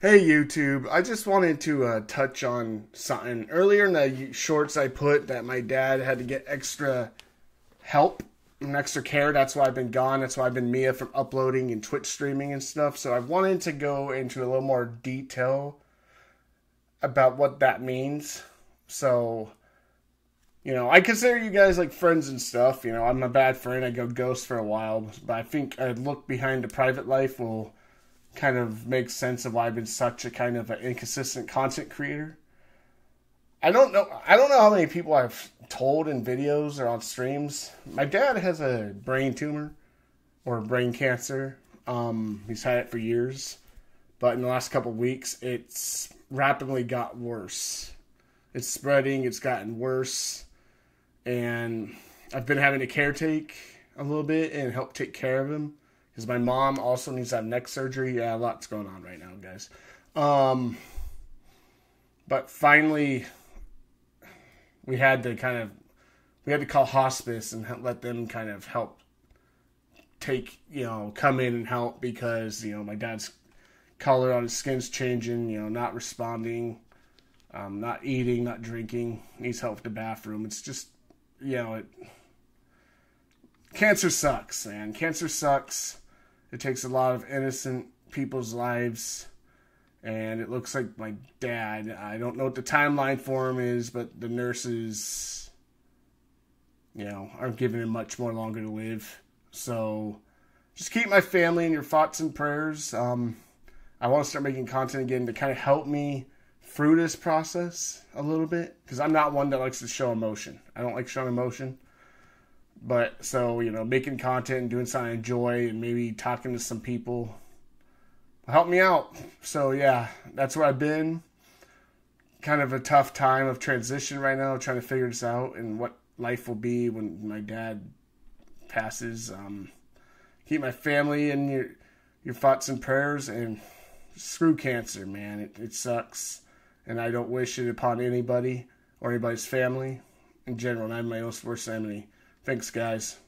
Hey YouTube, I just wanted to uh, touch on something. Earlier in the shorts I put that my dad had to get extra help and extra care. That's why I've been gone. That's why I've been Mia from uploading and Twitch streaming and stuff. So I wanted to go into a little more detail about what that means. So, you know, I consider you guys like friends and stuff. You know, I'm a bad friend. I go ghost for a while. But I think a look behind the private life will kind of makes sense of why I've been such a kind of an inconsistent content creator. I don't know. I don't know how many people I've told in videos or on streams. My dad has a brain tumor or brain cancer. Um, he's had it for years, but in the last couple weeks, it's rapidly got worse. It's spreading. It's gotten worse, and I've been having to caretake a little bit and help take care of him because my mom also needs to have neck surgery. Yeah, a lot's going on right now, guys. Um, but finally, we had to kind of we had to call hospice and let them kind of help take you know come in and help because you know my dad's color on his skin's changing. You know, not responding, um, not eating, not drinking. Needs help with the bathroom. It's just you know it. Cancer sucks, man. Cancer sucks it takes a lot of innocent people's lives. And it looks like my dad. I don't know what the timeline for him is, but the nurses, you know, aren't giving him much more longer to live. So just keep my family in your thoughts and prayers. Um, I want to start making content again to kind of help me through this process a little bit because I'm not one that likes to show emotion. I don't like showing emotion. But so, you know, making content and doing something I enjoy and maybe talking to some people help me out. So, yeah, that's where I've been. Kind of a tough time of transition right now, trying to figure this out and what life will be when my dad passes. Um, keep my family in your your thoughts and prayers and screw cancer, man. It, it sucks. And I don't wish it upon anybody or anybody's family in general. And I'm my own worst enemy. Thanks, guys.